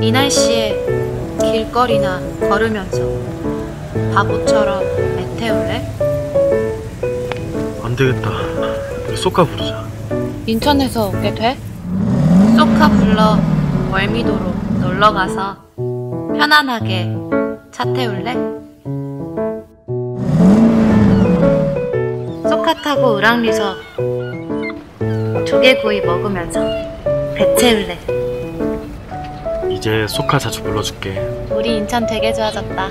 이 날씨에 길거리나 걸으면서 바보처럼 애 태울래? 안 되겠다. 우리 쏘카 부르자. 인천에서 오게 돼? 쏘카 불러 월미도로 놀러 가서 편안하게 차 태울래? 쏘카 타고 을왕리서 조개구이 먹으면서 배 채울래? 이제 쏘카 자주 불러줄게. 우리 인천 되게 좋아졌다.